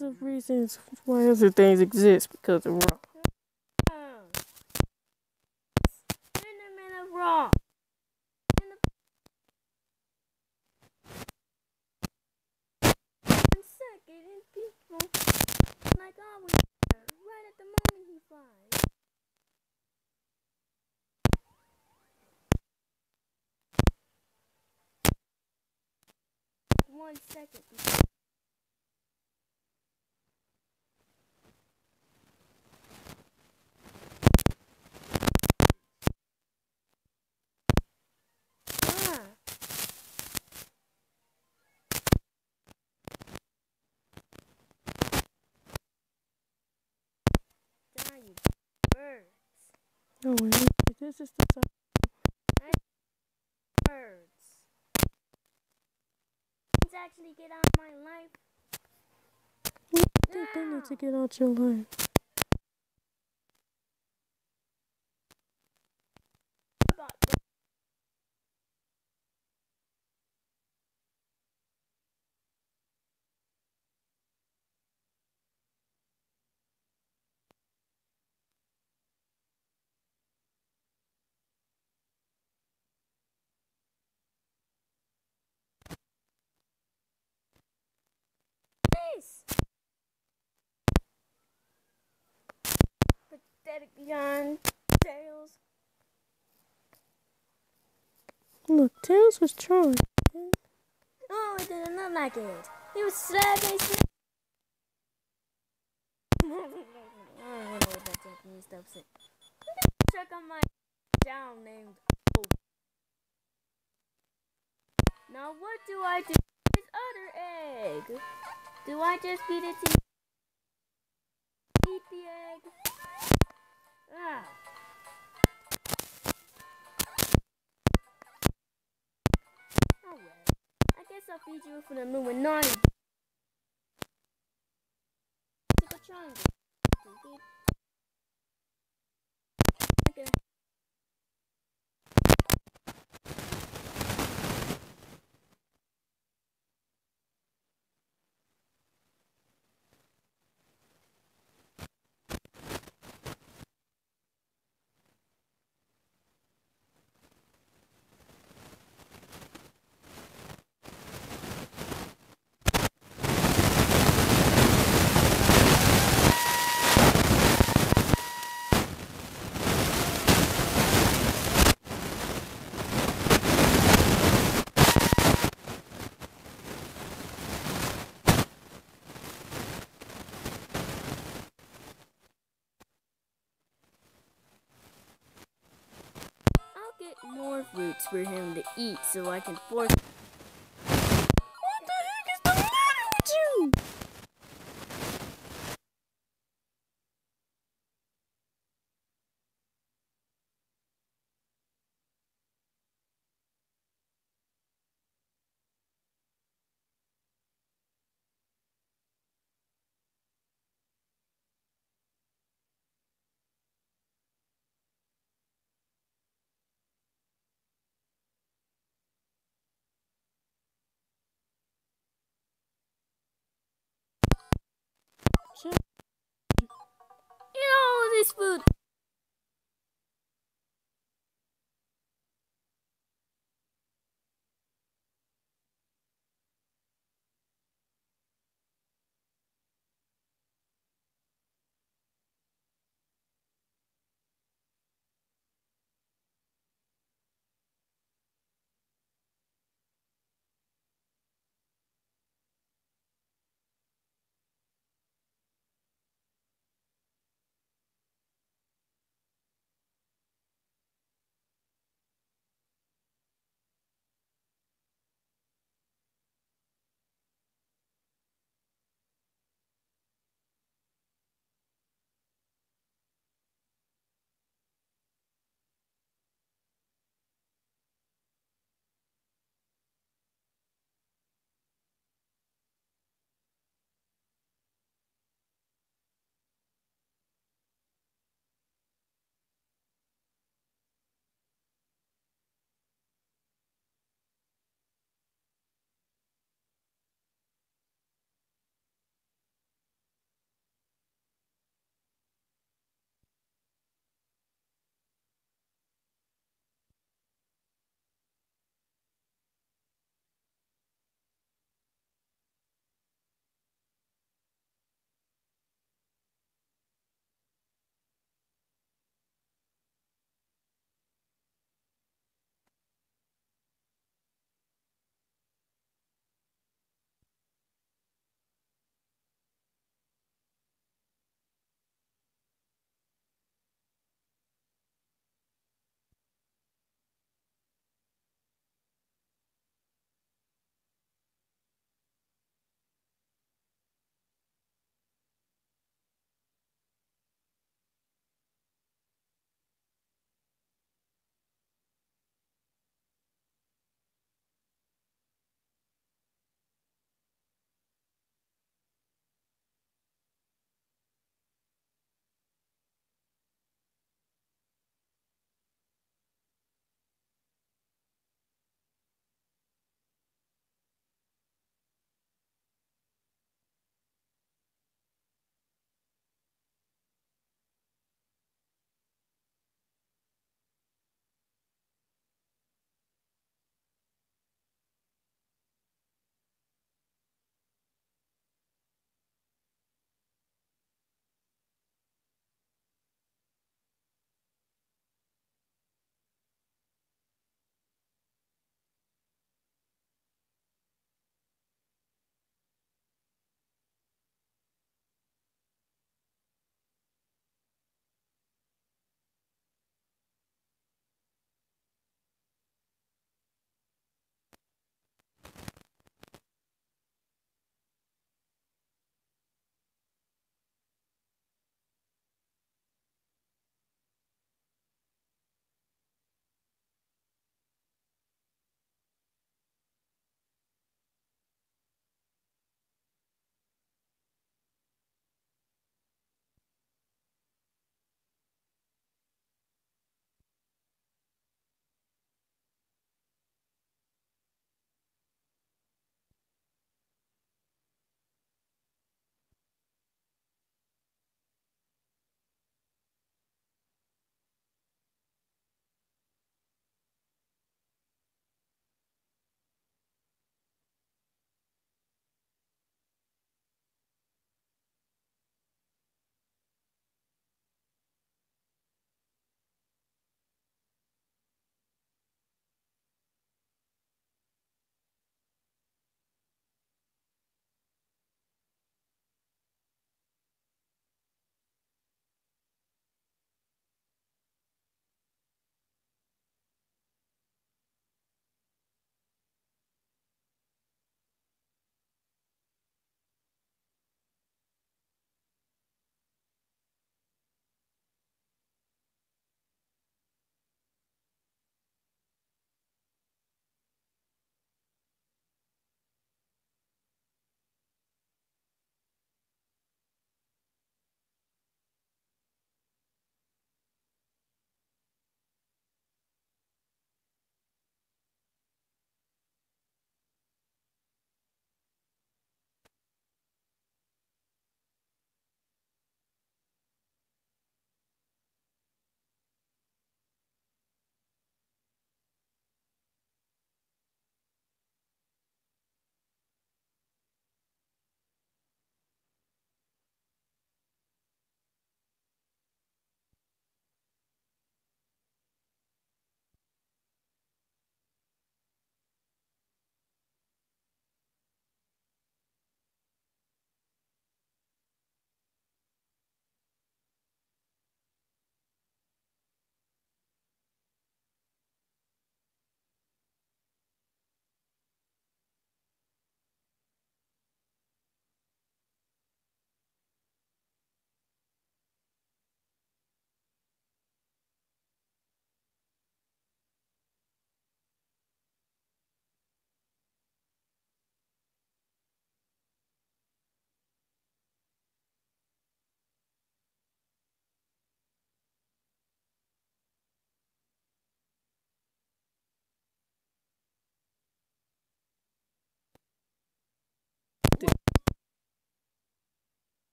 Millions of reasons why other things exist because of rock. Cinnamon of people like always right at the moment he flies. One second. Ah. Die, you birds. Oh, wait, this is the side. Birds. Let's actually get out of my life. I think they need to get out your life. About the- This. Pathetic John Tails. Look, Tails was trying. Oh, it didn't look like it. He was slapping. I don't know what that Japanese stuff said. Check on my down named O. Now what do I do with this other egg? Do I just feed it to eat the egg? Ah. Oh well. I guess I'll feed you for the Illuminati. Take a triangle. Okay. I'll get more fruits for him to eat so I can force. What the heck is the matter with you? Eat all this food.